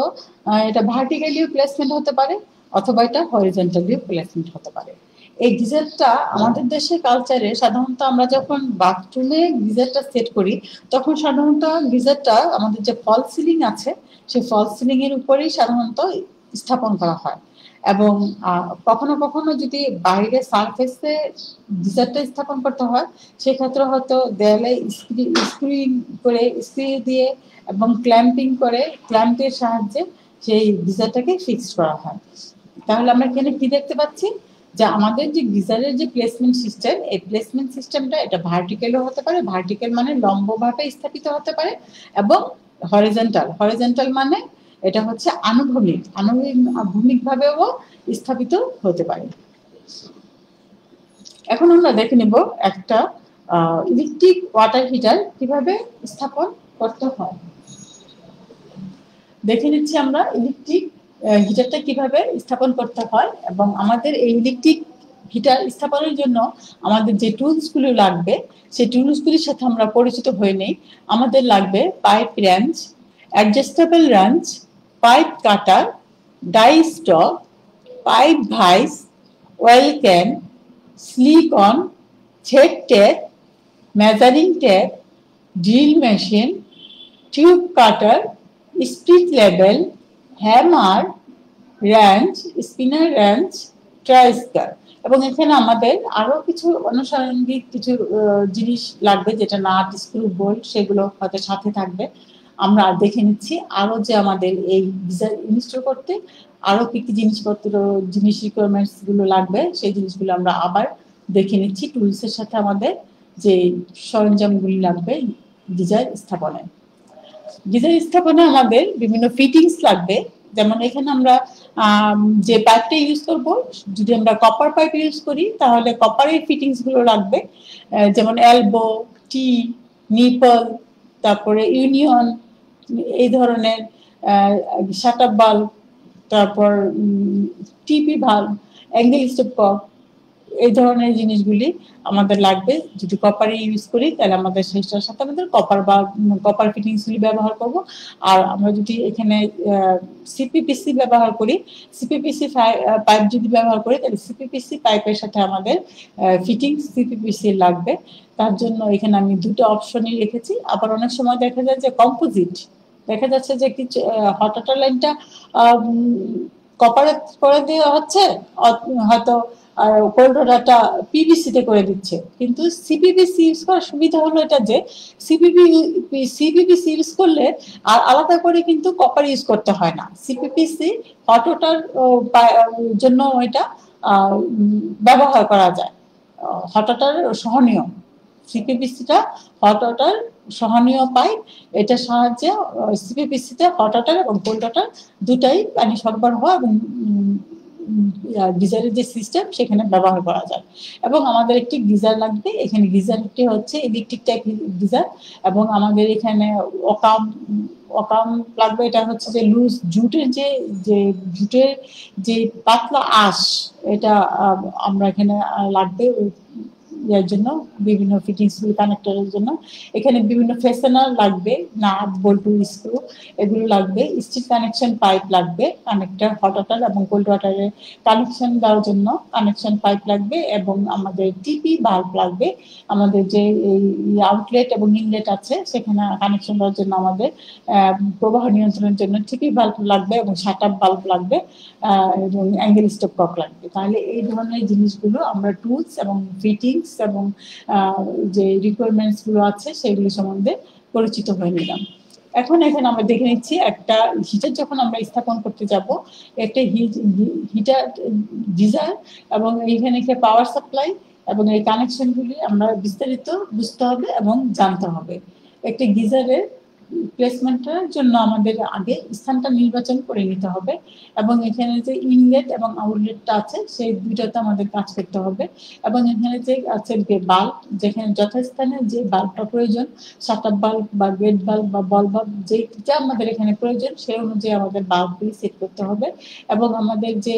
A: এটা ভার্টিক্যালিও প্লেসমেন্ট হতে পারে অথবা এটা হরিজেন্টালিও প্লেসমেন্ট হতে পারে। এই গিজারটা আমাদের দেশের কালচারে সাধারণত আমরা যখন বাথরুমে গিজারটা সেট করি, তখন সাধারণত গিজারটা আমাদের যে ফল সিলিং আছে সেই ফল সিলিং এর উপরেই সাধারণত স্থাপন করা হয়। এবং কখনো কখনো যদি বাইরে সারফেসে গিজারটা স্থাপন করতে হয়, সেক্ষেত্রে হয়তো দেয়ালে স্ক্রিন করে স্ক্রি দিয়ে এবং ক্ল্যাম্পিং করে ক্ল্যাম্পের সাহায্যে সেই গিজারটাকে ফিক্স করা হয়। তাহলে আমরা এখানে কি দেখতে পাচ্ছি? যে আমাদের যে গিজারের যে প্লেসমেন্ট সিস্টেম এই প্লেসমেন্ট সিস্টেমটা এটা ভার্টিক্যালও হতে পারে ভার্টিক্যাল মানে লম্বভাবে স্থাপিত হতে পারে এবং হরিজেন্টাল হরিজেন্টাল মানে এটা হচ্ছে আনুভূমিক আনুভূমিক ভাবেও স্থাপিত হতে পারে। এখন আমরা দেখে নেব একটা ইলেকট্রিক ওয়াটার হিটার কীভাবে স্থাপন করতে হয়। দেখে নিচ্ছি আমরা ইলেকট্রিক হিটারটা কীভাবে স্থাপন করতে হয় এবং আমাদের এই ইলেকট্রিক হিটার স্থাপনের জন্য আমাদের যে টুলসগুলো লাগবে, সেই টুলসগুলির সাথে আমরা পরিচিত হয়ে নেই। আমাদের লাগবে pipe wrench adjustable wrench pipe cutter, die stock, pipe vice, oil can silicone ছেট tape, measuring tape, drill machine, tube cutter spirit level hammer, wrench, spanner wrench, try square. এবং এখানে আমাদের আরও কিছু অনুষঙ্গিক কিছু জিনিস লাগবে যেটা নাট, স্ক্রু, বোল্ট, সেগুলো হয়তো সাথে থাকবে। আমরা দেখে নিচ্ছি আরও যে আমাদের এই ভিসা ইনস্টল করতে আরও কি কি জিনিসপত্র, জিনিস রিকোয়ারমেন্টসগুলো লাগবে, সেই জিনিসগুলো আমরা আবার দেখে নিচ্ছি টুলসের সাথে আমাদের যে সরঞ্জামগুলি লাগবে গিজার স্থাপনায়। গিজার স্থাপনে আমাদের বিভিন্ন ফিটিংস লাগবে, যেমন এখানে আমরা যে পাইপটা ইউজ করব, যদি আমরা কপার পাইপ ইউজ করি, তাহলে কপারের ফিটিংসগুলো লাগবে। যেমন এলবো টি নিপল তারপরে ইউনিয়ন এই ধরনের শাটার বাল্ব তারপর টিপি ভাল্ব অ্যাঙ্গেল স্টোপ এই ধরনের জিনিসগুলি আমাদের লাগবে। যদি কপার ইউজ করি, তাহলে আমাদের সেটার সাথে আমাদের কপার বা কপার ফিটিংসগুলি ব্যবহার করব। আর আমরা যদি এখানে সিপিপিসি ব্যবহার করি সিপিপিসি পাইপ যদি ব্যবহার করি, তাহলে সিপিপিসি পাইপের সাথে আমাদের ফিটিংস সিপিপিসি লাগবে। তার জন্য এখানে আমি দুটো অপশনই রেখেছি। আবার অনেক সময় দেখা যায় যে কম্পোজিট দেখা যাচ্ছে যে কিছু হট ওয়াটার লাইনটা কপারে করে দেওয়া হচ্ছে হয়তো আর কোল্ড পিভিসিতে করে দিচ্ছে। কিন্তু সিপিপিসি ইউজ করার সুবিধা হলো এটা যে সিপিপি সিপিপিসি ইউজ করলে আর আলাদা করে কিন্তু কপার ইউজ করতে হয় না। সিপিপিসি হট ওয়াটার জন্য এটা ব্যবহার করা যায়। হট ওয়াটার সহনীয়। সিপিপিসিটা হট ওয়াটার সহনীয় পাইপ এটার সাহায্যে সিপিপিসিতে হট ওয়াটার এবং কোল্ড ওয়াটার দুটাই পানি সরবরাহ এবং গিজারের যে সিস্টেম সেখানে ব্যবহার করা যায়। এবং আমাদের একটি গিজার লাগবে। এখানে গিজারটি হচ্ছে ইলেকট্রিক টাইপ গিজার এবং আমাদের এখানে অকাম অকাম লাগবে। এটা হচ্ছে যে লুজ জুটের যে যে জুটের যে পাতলা আঁশ, এটা আমরা এখানে লাগবে। ইয়ার জন্য, বিভিন্ন ফিটিংস কানেক্টরের জন্য। এখানে বিভিন্ন ফেসেনার লাগবে, নাট, বল্টু স্ক্রু এগুলো লাগবে। স্টিল কানেকশন পাইপ লাগবে কানেক্টর হট ওয়াটার এবং কোল্ড ওয়াটারের কানেকশন দেওয়ার জন্য কানেকশন পাইপ লাগবে এবং আমাদের টিপি বাল্ব লাগবে। আমাদের যে এই আউটলেট এবং ইনলেট আছে, সেখানে কানেকশন দেওয়ার জন্য আমাদের প্রবাহ নিয়ন্ত্রণের জন্য টিপি বাল্ব লাগবে এবং শাট আপ বাল্ব লাগবে। এবং অ্যাঙ্গেল স্টপ কক লাগবে তাহলে এই ধরনের জিনিসগুলো আমরা টুলস এবং ফিটিংস এবং যে রিকোয়ারমেন্টসগুলো আছে সেগুলো সম্বন্ধে পরিচিত হয়ে নিলাম। এখন, এখানে আমরা দেখে নিচ্ছি একটা হিটার যখন আমরা স্থাপন করতে যাব, একটা হিটার গিজার এবং এইখানে একটা পাওয়ার সাপ্লাই এবং এই কানেকশনগুলি আমরা বিস্তারিত বুঝতে হবে এবং জানতে হবে। একটা গিজারের প্লেসমেন্টের জন্য আমাদের আগে স্থানটা নির্বাচন করে নিতে হবে এবং এখানে যে ইনলেট এবং আউটলেটটা আছে, সেই দুইটাতে আমাদের কাজ করতে হবে এবং এখানে যে আছে বাল্ব যেখানে যথাস্থানে যে বাল্বটা প্রয়োজন শাটার বাল্ব বা গেট বাল্ব বা বল বাল্ব যেটা আমাদের এখানে প্রয়োজন, সেই অনুযায়ী আমাদের বাল্বগুলি সেট করতে হবে এবং আমাদের যে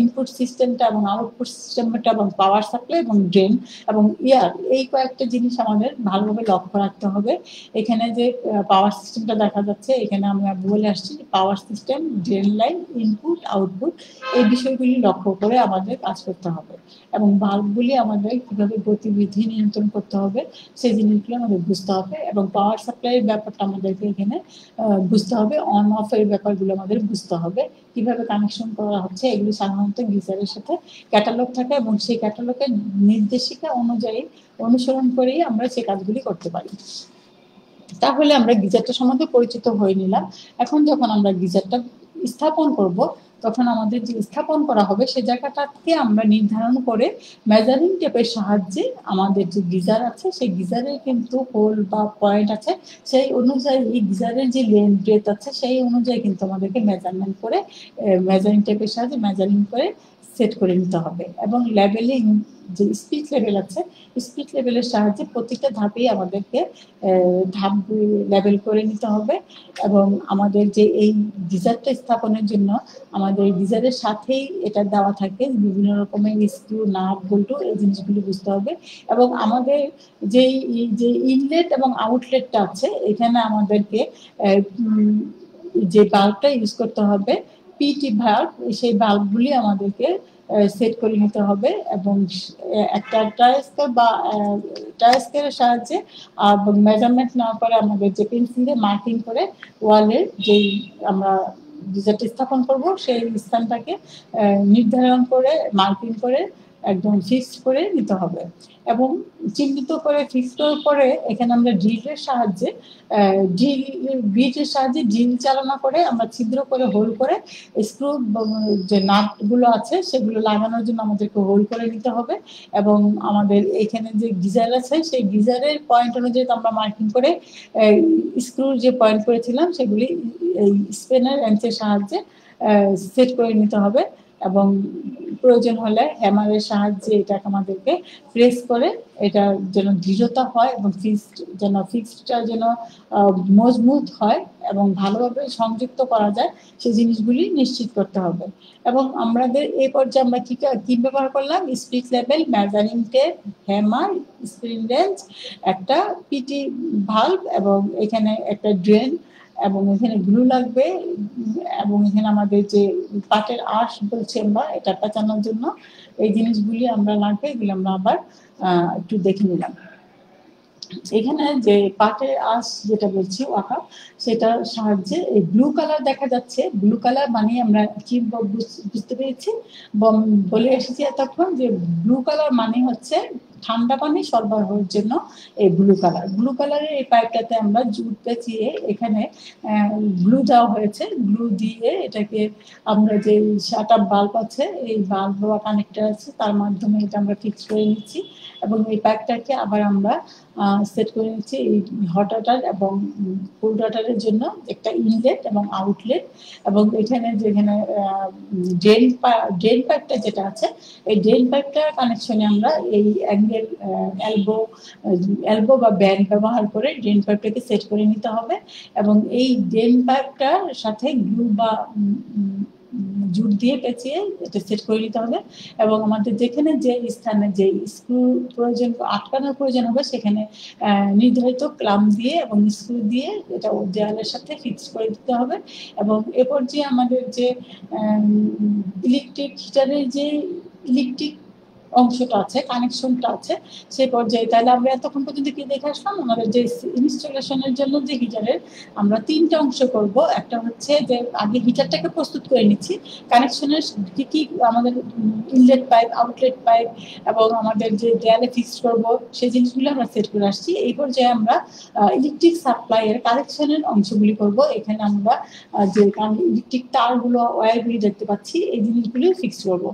A: ইনপুট সিস্টেমটা এবং আউটপুট সিস্টেমটা এবং পাওয়ার সাপ্লাই এবং ড্রেন এবং ইয়ার এই কয়েকটা জিনিস আমাদের ভালোভাবে লক্ষ্য রাখতে হবে। এখানে যে পাওয়ার সিস্টেমটা দেখা যাচ্ছে। এখানে আমরা বলে আসছি power system drain line input output এই বিষয়গুলি লক্ষ্য করে আমাদের কাজ করতে হবে। এবং বাল্বগুলি আমাদের কীভাবে গতিবিধি নিয়ন্ত্রণ করতে হবে, সেই জিনিসগুলো আমাদের বুঝতে হবে এবং পাওয়ার সাপ্লাইয়ের ব্যাপারটা আমাদেরকে এখানে বুঝতে হবে। অন অফ এর ব্যাপারগুলো আমাদের বুঝতে হবে। কীভাবে কানেকশন করা হচ্ছে, এগুলি সাধারণত গিজারের সাথে ক্যাটালগ থাকে এবং সেই ক্যাটালগের নির্দেশিকা অনুযায়ী অনুসরণ করেই আমরা সে কাজগুলি করতে পারি। তাহলে আমরা গিজারটা সম্বন্ধে পরিচিত হয়ে নিলাম। এখন যখন আমরা গিজারটা স্থাপন করব, তখন আমাদের যে স্থাপন করা হবে, সে জায়গাটাকে আমরা নির্ধারণ করে মেজারিং টেপের সাহায্যে আমাদের যে গিজার আছে, সেই গিজারের কিন্তু হোল বা পয়েন্ট আছে, সেই অনুযায়ী এই গিজারের যে লেন ব্রেথ আছে, সেই অনুযায়ী কিন্তু আমাদেরকে মেজারমেন্ট করে মেজারিং টেপের সাহায্যে মেজারিং করে সেট করে নিতে হবে। এবং লেভেলিং যে স্পিড লেভেল আছে স্পিড লেভেলের সাহায্যে প্রত্যেকটা ধাপেই আমাদেরকে ধাপ লেভেল করে নিতে হবে এবং আমাদের যে এই গিজারটা স্থাপনের জন্য আমাদের ডিজারের সাথেই এটা দেওয়া থাকে। বিভিন্ন রকমের স্ক্রু, নাট, বল্টু এই জিনিসগুলি বুঝতে হবে এবং আমাদের যে যে ইনলেট এবং আউটলেটটা আছে, এখানে আমাদেরকে যে বাল্বটা ইউজ করতে হবে পিটি ভাল্ব সেই বাল্বগুলি আমাদেরকে সেট করে নিতে হবে এবং একটা ট্রাইস্কেল বা ট্রাইস্কেলের সাহায্যে মেজারমেন্ট না করে আমাদের যে পেন্সিল দিয়ে মার্কিং করে ওয়ালের যেই আমরা ডিজার্ট স্থাপন করব, সেই স্থানটাকে নির্ধারণ করে মার্কিং করে একদম ফিক্সড করে নিতে হবে। এবং চিহ্নিত করে ফিক্স করার পরে এখানে আমরা ড্রিলের সাহায্যে ড্রিল বিটের সাহায্যে ড্রিল চালনা করে আমরা ছিদ্র করে হোল করে স্ক্রু যে নাটগুলো আছে সেগুলো লাগানোর জন্য আমাদেরকে হোল করে নিতে হবে। এবং আমাদের এখানে যে গিজার আছে সেই গিজারের পয়েন্ট অনুযায়ী আমরা মার্কিং করে স্ক্রুর যে পয়েন্ট করেছিলাম সেগুলি স্পেনার রেঞ্চের সাহায্যে সেট করে নিতে হবে। এবং প্রয়োজন হলে হ্যামারের সাহায্যে এটাকে আমাদেরকে প্রেস করে এটা যেন দৃঢ়তা হয় এবং ফিক্সড যেন ফিক্সডটা যেন মজবুত হয় এবং ভালোভাবে সংযুক্ত করা যায়, সেই জিনিসগুলি নিশ্চিত করতে হবে। এবং আমাদের এই পর্যায়ে আমরা কি কি ব্যবহার করলাম? Speed level measuring tape hammer spring wrench একটা পিটি ভাল্ব এবং এখানে একটা ড্রেন এবং এখানে গ্লু লাগবে, এবং এখানে আমাদের যে পাটের আঁশ বলছি আমরা, এটা পেঁচানোর জন্য, এই জিনিসগুলি আমরা লাগবে, এগুলো আমরা আবার একটু দেখে নিলাম। এখানে যে পাটের আঁশ যেটা বলছি ওয়াকা সেটার সাহায্যে এই ব্লু কালার দেখা যাচ্ছে। ব্লু কালার মানে আমরা কি বুঝতে পেরেছি? বলে এসেছি এতক্ষণ যে ব্লু কালার মানে হচ্ছে ঠান্ডা পানি সরবরাহের জন্য এই ব্লু কালার ব্লু কালারের এই পাইপটাতে আমরা জুট পেঁচিয়ে এখানে ব্লু দেওয়া হয়েছে। ব্লু দিয়ে এটাকে আমরা যে শার্ট আপ বাল্ব আছে, এই বাল্ব বা কানেক্টার আছে, তার মাধ্যমে এটা আমরা ফিক্স করে নিচ্ছি এবং এই পাইপটাকে আবার আমরা সেট করে নিচ্ছি এই হট ওয়াটার এবং কোল্ড ওয়াটারের জন্য একটা ইনলেট এবং আউটলেট এবং এখানে যেখানে ড্রেন ড্রেন পাইপটা যেটা আছে, এই ড্রেন পাইপটা কানেকশনে আমরা এই অ্যাঙ্গেল এলবো এলবো বা ব্যান্ড ব্যবহার করে ড্রেন পাইপটাকে সেট করে নিতে হবে এবং এই ড্রেন পাইপটার সাথে গ্লু বা জুট দিয়ে পেঁচিয়ে এটা সেট করে নিতে হবে। এবং আমাদের যেখানে যে স্থানে যে স্ক্রু প্রয়োজন, আটকানোর প্রয়োজন হবে, সেখানে নির্ধারিত ক্লাম দিয়ে এবং স্ক্রু দিয়ে এটা দেওয়ালের সাথে ফিক্স করে দিতে হবে। এবং এরপর যে আমাদের যে ইলেকট্রিক হিটারের যে ইলেকট্রিক অংশটা আছে কানেকশনটা আছে, সেই পর্যায়ে তাহলে আমরা এতক্ষণ পর্যন্ত কি দেখে আসলাম? আমাদের যে ইনস্টলেশনের জন্য যে হিটারের আমরা তিনটা অংশ করব। একটা হচ্ছে যে আগে হিটারটাকে প্রস্তুত করে নিচ্ছি। কানেকশনের কি কি আমাদের ইনলেট পাইপ আউটলেট পাইপ এবং আমাদের যে দেয়ালে ফিক্স করব, সেই জিনিসগুলো আমরা সেট করে আসছি। এই পর্যায়ে আমরা ইলেকট্রিক সাপ্লাইয়ের কানেকশনের অংশগুলি করব। এখানে আমরা যে ইলেকট্রিক তারগুলো ওয়ারগুলি দেখতে পাচ্ছি, এই জিনিসগুলি ফিক্স করব।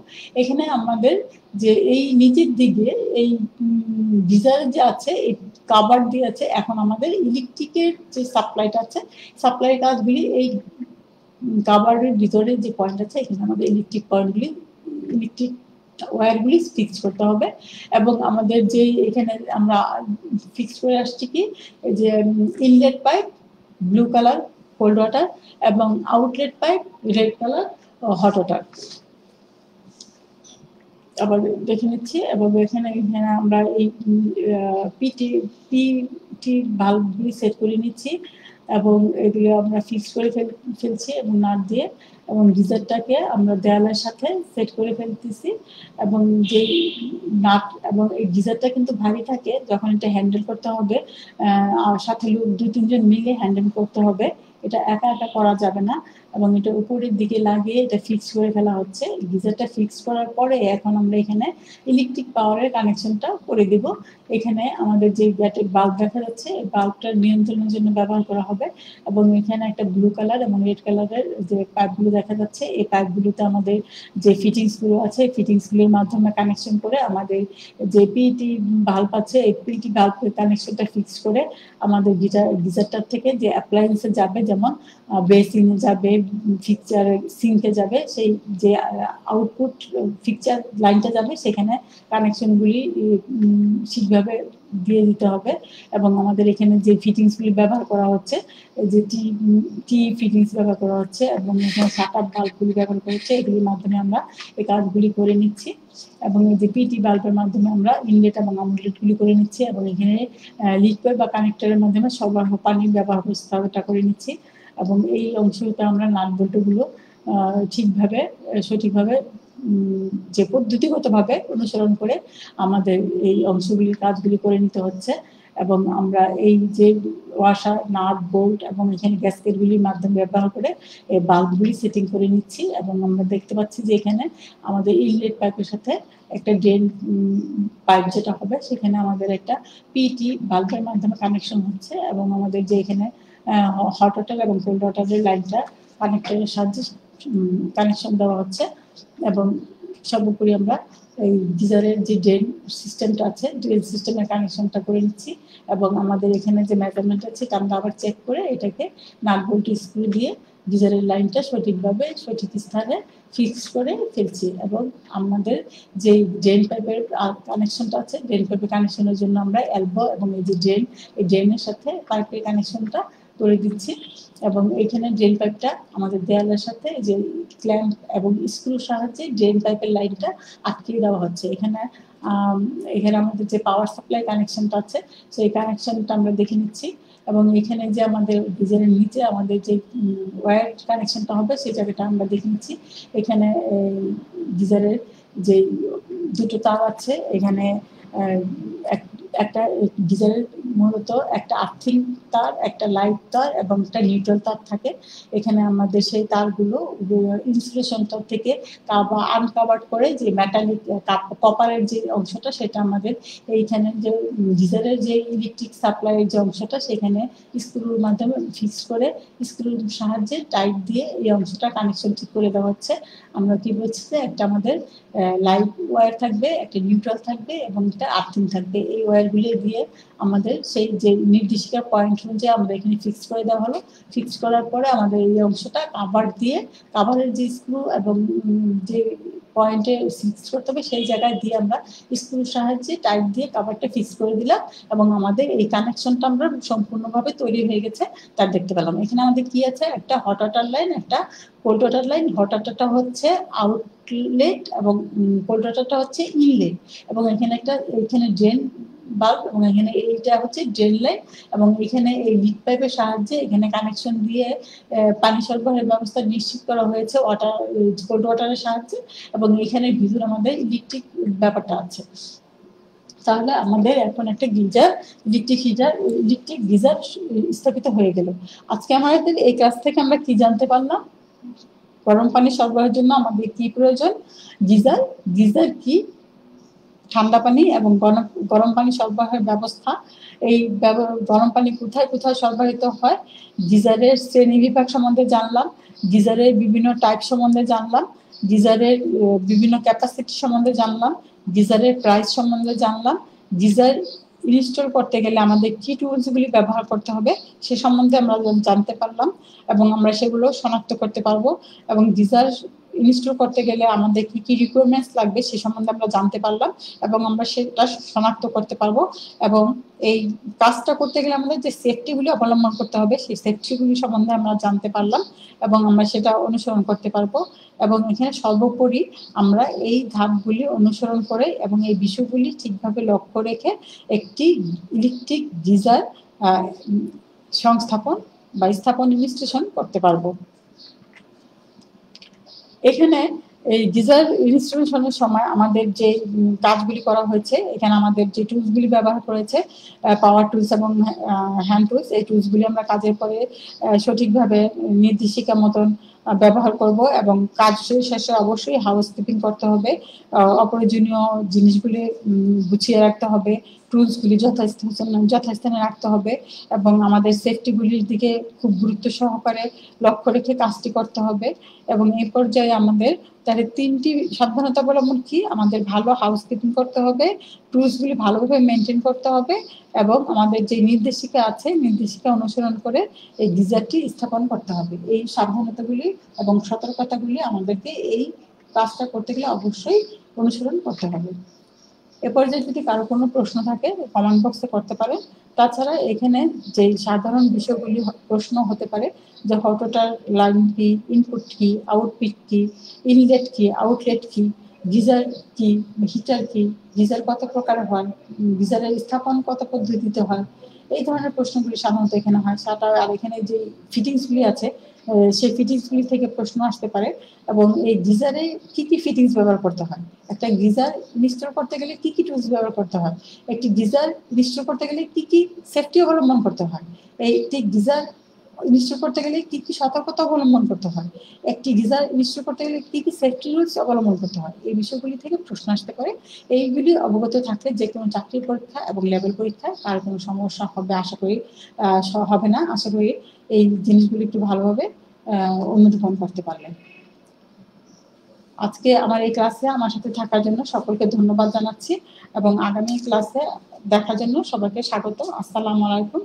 A: এখানে আমাদের যে এই নিচের দিকে এই গিজার যে আছে, এই কাবার দিয়ে আছে, এখন আমাদের ইলেকট্রিকের যে সাপ্লাইটা আছে সাপ্লাই কাজগুলি এই কাবারের ভিতরে যে পয়েন্ট আছে, এখানে আমাদের ইলেকট্রিক পয়েন্টগুলি ইলেকট্রিক ওয়্যারগুলি ফিক্স করতে হবে। এবং আমাদের যে এখানে আমরা ফিক্স করে আসছি কি যে inlet pipe blue colour cold water এবং outlet pipe red colour hot water আবার দেখে নিচ্ছি এবং এখানে এখানে আমরা এই পিটি পিটি বাল্বগুলি সেট করে নিচ্ছি এবং এগুলো আমরা ফিক্স করে ফেলছি এবং নাট দিয়ে এবং গিজারটাকে আমরা দেয়ালের সাথে সেট করে ফেলতেছি এবং যেই নাট এবং এই গিজারটা কিন্তু ভারী থাকে, যখন এটা হ্যান্ডেল করতে হবে আর সাথে লোক দু তিনজন মিলে হ্যান্ডেল করতে হবে, এটা একা একা করা যাবে না। এবং এটা উপরের দিকে লাগিয়ে এটা ফিক্স করে ফেলা হচ্ছে। গিজারটা ফিক্স করার পরে এখন আমরা এখানে ইলেকট্রিক পাওয়ারের কানেকশনটা করে দিব। এখানে আমাদের যে ব্যাটের বাল্ব দেখা যাচ্ছে, এই বাল্বটা নিয়ন্ত্রণের জন্য ব্যবহার করা হবে এবং এখানে একটা ব্লু কালার এবং রেড কালারের যে পাইপগুলো দেখা যাচ্ছে, এই পাইপগুলোতে আমাদের যে ফিটিংসগুলো আছে ফিটিংসগুলোর মাধ্যমে কানেকশন করে আমাদের যে পিটি বাল্ব আছে, এই পিটি বাল্বের কানেকশনটা ফিক্স করে আমাদের গিজার, গিজারটার থেকে যে অ্যাপ্লায়েন্সে যাবে, যেমন বেসিনে যাবে ফিকচার সিঙ্কে যাবে, সেই যে আউটপুট ফিকচার লাইনটা যাবে, সেখানে কানেকশনগুলি ঠিকভাবে দিয়ে দিতে হবে। এবং আমাদের এখানে যে ফিটিংসগুলি ব্যবহার করা হচ্ছে যে টি টি ফিটিংস ব্যবহার করা হচ্ছে এবং এখানে সাত আট বাল্বগুলি ব্যবহার করা হচ্ছে, এগুলির মাধ্যমে আমরা এই কাজগুলি করে নিচ্ছি। এবং এই যে পিটি বাল্বের মাধ্যমে আমরা ইনলেট এবং আমলেটগুলি করে নিচ্ছি এবং এখানে লিকুইড বা কানেক্টরের মাধ্যমে সরবরাহ পানির ব্যবহার ব্যবস্থাটা করে নিচ্ছি। এবং এই অংশটা আমরা নাট বল্টুগুলো ঠিকভাবে, সঠিকভাবে যে পদ্ধতিগতভাবে অনুসরণ করে আমাদের এই অংশগুলির কাজগুলি করে নিতে হচ্ছে এবং আমরা এই যে ওয়াশার নাট, বোল্ট এবং এখানে গ্যাসকেটগুলির মাধ্যমে ব্যবহার করে এই বাল্বগুলি সেটিং করে নিচ্ছি এবং আমরা দেখতে পাচ্ছি যে এখানে আমাদের ইনলেট পাইপের সাথে একটা ড্রেন পাইপ যেটা হবে সেখানে আমাদের একটা পিটি বাল্বের মাধ্যমে কানেকশন হচ্ছে এবং আমাদের যে এখানে হট ওয়াটার এবং কোল্ড ওয়াটারের লাইনটা কানেক্টরের সাহায্যে কানেকশন দেওয়া হচ্ছে এবং সর্বোপরি আমরা এই গিজারের যে ড্রেন সিস্টেমটা আছে ড্রেন সিস্টেমের কানেকশনটা করে নিচ্ছি এবং আমাদের এখানে যে মেজারমেন্ট আছে এটা আমরা আবার চেক করে এটাকে নাট বোল্ট স্ক্রু দিয়ে গিজারের লাইনটা সঠিকভাবে, সঠিক স্থানে ফিক্স করে ফেলছি এবং আমাদের যে ড্রেন পাইপের কানেকশনটা আছে ড্রেন পাইপের কানেকশনের জন্য আমরা এলবো এবং এই যে ড্রেন এই ড্রেনের সাথে পাইপের কানেকশনটা করে দিচ্ছি এবং এখানে ড্রেন পাইপটা আমাদের দেয়ালের সাথে যে ক্ল্যাম্প এবং স্ক্রুর সাহায্যে ড্রেন পাইপের লাইনটা আটকিয়ে দেওয়া হচ্ছে। এখানে এখানে আমাদের যে পাওয়ার সাপ্লাই কানেকশনটা আছে, সেই কানেকশনটা আমরা দেখে নিচ্ছি এবং এখানে যে আমাদের গিজারের নিচে আমাদের যে ওয়্যার কানেকশনটা হবে, সেই জায়গাটা আমরা দেখে নিচ্ছি। এখানে গিজারের যে দুটো তার আছে, এখানে একটা গিজারের মূলত একটা আর্থিং তার, একটা লাইট তার এবং একটা নিউট্রাল তার থাকে। এখানে আমাদের সেই তারগুলো ইনসুলেশনটা থেকে কাবা আনকাভার্ড করে যে মেটালিক কপারের যে অংশটা সেটা আমাদের এইখানে যে গিজারের যে ইলেকট্রিক সাপ্লাইয়ের যে অংশটা সেখানে স্ক্রুর মাধ্যমে ফিক্স করে স্ক্রুর সাহায্যে টাইট দিয়ে এই অংশটা কানেকশন ঠিক করে দেওয়া হচ্ছে। আমরা কি বলছি যে একটা আমাদের লাইট ওয়্যার থাকবে, একটা নিউট্রাল থাকবে এবং একটা আর্থিং থাকবে। এই ওয়্যারগুলি দিয়ে আমাদের সেই যে নির্দেশিকা পয়েন্ট অনুযায়ী আমরা এখানে ফিক্স করে দেওয়া হলো। ফিক্স করার পরে আমাদের এই অংশটা কাভার দিয়ে কাভারের যে স্ক্রু এবং যে পয়েন্টে ফিক্স করতে হবে, সেই জায়গায় দিয়ে আমরা স্ক্রুর সাহায্যে টাইট দিয়ে কাভারটা ফিক্স করে দিলাম এবং আমাদের এই কানেকশনটা আমরা সম্পূর্ণভাবে তৈরি হয়ে গেছে তার দেখতে পেলাম। এখানে আমাদের কি আছে? একটা হট ওয়াটার লাইন একটা কোল্ড ওয়াটার লাইন হট ওয়াটারটা হচ্ছে আউটলেট এবং কোল্ড ওয়াটারটা হচ্ছে ইনলেট এবং এখানে একটা, এখানে ড্রেন বাল্ব এবং এখানে এইটা হচ্ছে ড্রেন লাইন এবং এখানে এই লিড পাইপের সাহায্যে এখানে কানেকশন দিয়ে পানি সরবরাহের ব্যবস্থা নিশ্চিত করা হয়েছে ওয়াটার কোল্ড ওয়াটারের সাহায্যে এবং এখানে ভিতরে আমাদের ইলেকট্রিক ব্যাপারটা আছে। তাহলে আমাদের এখন একটা geyser electric geyser electric geyser স্থাপিত হয়ে গেল। আজকে আমাদের এই কাজ থেকে আমরা কি জানতে পারলাম? গরম পানি সরবরাহের জন্য আমাদের কি প্রয়োজন? গিজার গিজার কি? ঠান্ডা পানি এবং গরম পানি সরবরাহের ব্যবস্থা। এই গরম পানি কোথায় কোথায় সরবরাহিত হয়? গিজারের শ্রেণি বিভাগ সম্বন্ধে জানলাম, গিজারের বিভিন্ন টাইপ সম্বন্ধে জানলাম, গিজারের বিভিন্ন ক্যাপাসিটি সম্বন্ধে জানলাম, গিজারের প্রাইস সম্বন্ধে জানলাম। গিজার ইনস্টল করতে গেলে আমাদের কি টুলসগুলি ব্যবহার করতে হবে সে সম্বন্ধে আমরা জানতে পারলাম এবং আমরা সেগুলো শনাক্ত করতে পারব এবং গিজার ইনস্টল করতে গেলে আমাদের কি কি রিকোয়ারমেন্টস লাগবে সে সম্বন্ধে আমরা জানতে পারলাম এবং আমরা সেটা শনাক্ত করতে পারব এবং এই কাজটা করতে গেলে আমাদের যে সেফটিগুলি অবলম্বন করতে হবে, সেই সেফটিগুলি সম্বন্ধে আমরা জানতে পারলাম এবং আমরা সেটা অনুসরণ করতে পারব এবং এখানে সর্বোপরি আমরা এই ধাপগুলি অনুসরণ করে এবং এই বিষয়গুলি ঠিকভাবে লক্ষ্য রেখে একটি ইলেকট্রিক গিজার সংস্থাপন বা স্থাপন ইনস্টেশন করতে পারব। এখানে এই গিজার ইনস্টলেশনের সময় আমাদের যে কাজগুলি করা হয়েছে, এখানে আমাদের যে টুলসগুলি ব্যবহার করেছে পাওয়ার টুলস এবং হ্যান্ড টুলস এই টুলসগুলি আমরা কাজের পরে সঠিকভাবে নির্দেশিকা মতন ব্যবহার করব এবং কাজ শেষে অবশ্যই হাউস কিপিং করতে হবে। অপ্রয়োজনীয় জিনিসগুলি গুছিয়ে রাখতে হবে টুলসগুলি যথাস্থানে যথাস্থানে রাখতে হবে এবং আমাদের সেফটিগুলির দিকে খুব গুরুত্ব সহকারে লক্ষ্য রেখে কাজটি করতে হবে এবং এই পর্যায়ে আমাদের তাহলে তিনটি সাবধানতা অবলম্বন কি? আমাদের ভালো হাউস কিপিং করতে হবে টুলসগুলি ভালোভাবে মেনটেন করতে হবে এবং আমাদের যে নির্দেশিকা আছে, নির্দেশিকা অনুসরণ করে এই গিজারটি স্থাপন করতে হবে। এই সাবধানতাগুলি এবং সতর্কতাগুলি আমাদেরকে এই কাজটা করতে গেলে অবশ্যই অনুসরণ করতে হবে। এ পর্যায়ে যদি কারও কোনো প্রশ্ন থাকে কমেন্ট বক্সে করতে পারে তাছাড়া এখানে যে সাধারণ বিষয়গুলি প্রশ্ন হতে পারে, যে হটোটার লাইন কি ইনপুট কি আউটপুট কি ইনলেট কি আউটলেট কি গিজার কি হিটার কি গিজার কত প্রকার হয় গিজারের স্থাপন কত পদ্ধতিতে হয়, এই ধরনের প্রশ্নগুলি সাধারণত এখানে হয়। সেটা আর এখানে যে ফিটিংসগুলি আছে সেই ফিটিংসগুলি থেকে প্রশ্ন আসতে পারে এবং এই গিজারে কি কি ফিটিংস ব্যবহার করতে হয়? একটা গিজার নিশ্চয় করতে গেলে কি কি টুলস ব্যবহার করতে হয়? একটি গিজার নিশ্চয় করতে গেলে কি কি সেফটি অবলম্বন করতে হয়? এই একটি গিজার ইনস্টল করতে গেলে কি কি সতর্কতা অবলম্বন করতে হয়? একটি গিজার নিশ্চয় করতে গেলে কি কি সেফটি রুলস অবলম্বন করতে হয়? এই বিষয়গুলি থেকে প্রশ্ন আসতে পারে। এইগুলি অবগত থাকলে যে কোনো চাকরির পরীক্ষা এবং লেভেল পরীক্ষায় তার কোনো সমস্যা হবে আশা করি হবে না। আশা করি এই জিনিসগুলি একটু ভালোভাবে অনুধাবন করতে পারলেন আজকে আমার এই ক্লাসে আমার সাথে থাকার জন্য সকলকে ধন্যবাদ জানাচ্ছি এবং আগামী ক্লাসে দেখার জন্য সবাইকে স্বাগত। আসসালামু আলাইকুম।